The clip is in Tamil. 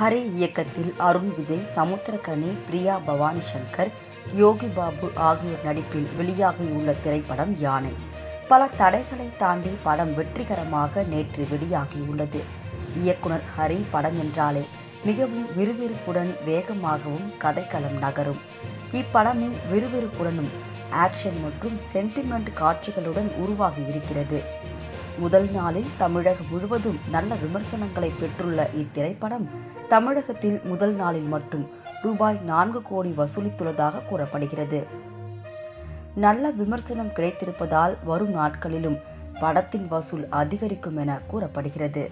ஹரி இயக்கத்தில் அருண் விஜய் சமுத்திரகனி பிரியா பவானி சங்கர் யோகி பாபு ஆகியோர் நடிப்பில் வெளியாகியுள்ள திரைப்படம் யானை. பல தடைகளை தாண்டி படம் வெற்றிகரமாக நேற்று வெளியாகியுள்ளது. இயக்குனர் ஹரி படம் என்றாலே மிகவும் விறுவிறுப்புடன் வேகமாகவும் கதைக்களம் நகரும். இப்படமும் விறுவிறுப்புடனும் ஆக்ஷன் மற்றும் சென்டிமெண்ட் காட்சிகளுடன் உருவாகி இருக்கிறது. முதல் நாளில் தமிழகம் முழுவதும் நல்ல விமர்சனங்களை பெற்றுள்ள இத்திரைப்படம் தமிழகத்தில் முதல் நாளில் மட்டும் ரூபாய் நான்கு கோடி வசூலித்துள்ளதாக கூறப்படுகிறது. நல்ல விமர்சனம் கிடைத்திருப்பதால் வரும் நாட்களிலும் படத்தின் வசூல் அதிகரிக்கும் என கூறப்படுகிறது.